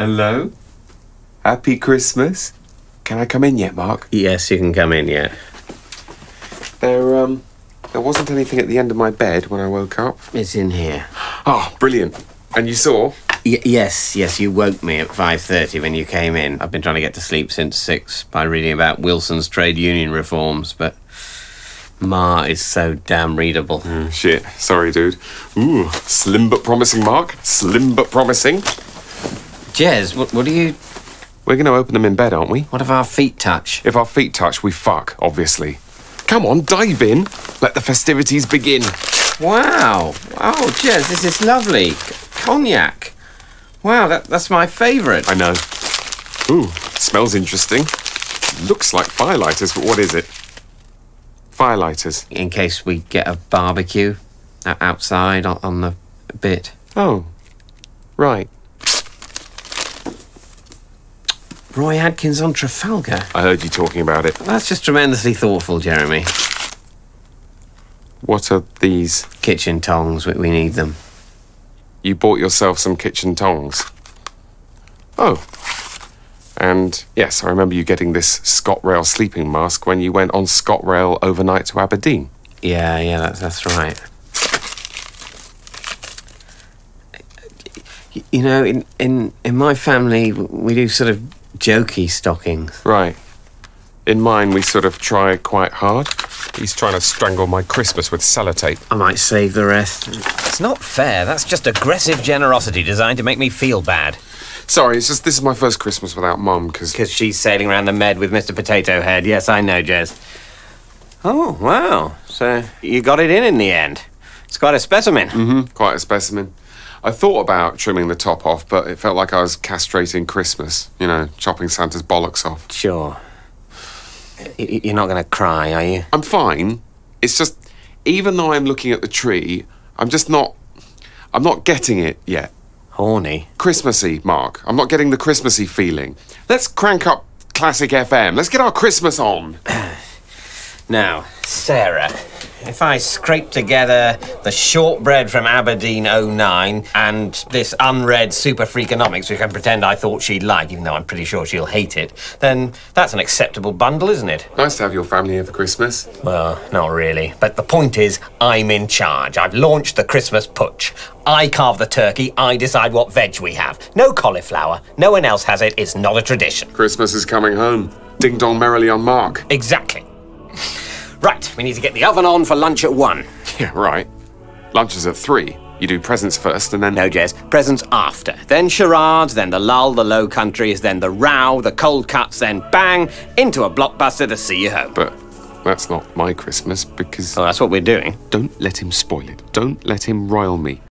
Hello? Happy Christmas? Can I come in yet, Mark? Yes, you can come in, yet. There, um, there wasn't anything at the end of my bed when I woke up. It's in here. Oh, brilliant. And you saw? Y- yes, yes, you woke me at 5.30 when you came in. I've been trying to get to sleep since 6 by reading about Wilson's trade union reforms, but Marr is so damn readable. Shit. Sorry, dude. Ooh, slim but promising, Mark. Slim but promising. Jez, what, what do you... We're going to open them in bed, aren't we? What if our feet touch? If our feet touch, we fuck, obviously. Come on, dive in. Let the festivities begin. Wow. Oh, Jez, this is lovely. C- cognac. Wow, that, that's my favourite. I know. Ooh, smells interesting. Looks like firelighters, but what is it? Firelighters. In case we get a barbecue uh, outside on, on the bit. Oh, right. Roy Adkins on Trafalgar. I heard you talking about it. That's just tremendously thoughtful, Jeremy. What are these? Kitchen tongs, we, we need them. You bought yourself some kitchen tongs. Oh. And yes, I remember you getting this ScotRail sleeping mask when you went on ScotRail overnight to Aberdeen. Yeah, yeah, that's, that's right. You know, in, in, in my family, we do sort of jokey stockings. Right. In mine, we sort of try quite hard. He's trying to strangle my Christmas with sellotape. I might save the rest. It's not fair. That's just aggressive generosity designed to make me feel bad. Sorry, it's just this is my first Christmas without Mum, because Because she's sailing around the Med with Mr. Potato Head. Yes, I know, Jez. Oh, wow. So you got it in in the end. It's quite a specimen. Mm-hmm, quite a specimen. I thought about trimming the top off, but it felt like I was castrating Christmas. You know, chopping Santa's bollocks off. Sure. You're not going to cry, are you? I'm fine. It's just, even though I'm looking at the tree, I'm just not. I'm not getting it yet. Horny. Christmassy, Mark. I'm not getting the Christmassy feeling. Let's crank up Classic FM. Let's get our Christmas on. Now, Sarah, if I scrape together the shortbread from Aberdeen 09 and this unread Super Freakonomics, which I can pretend I thought she'd like, even though I'm pretty sure she'll hate it, then that's an acceptable bundle, isn't it? Nice to have your family here for Christmas. Well, not really. But the point is, I'm in charge. I've launched the Christmas putsch. I carve the turkey, I decide what veg we have. No cauliflower. No one else has it. It's not a tradition. Christmas is coming home. Ding dong merrily on Mark. Exactly. Right, we need to get the oven on for lunch at one. Yeah, right. Lunch is at three. You do presents first and then. No, Jez. Presents after. Then charades, then the lull, the low countries, then the row, the cold cuts, then bang, into a blockbuster to see you home. But that's not my Christmas because. Oh, that's what we're doing. Don't let him spoil it. Don't let him rile me.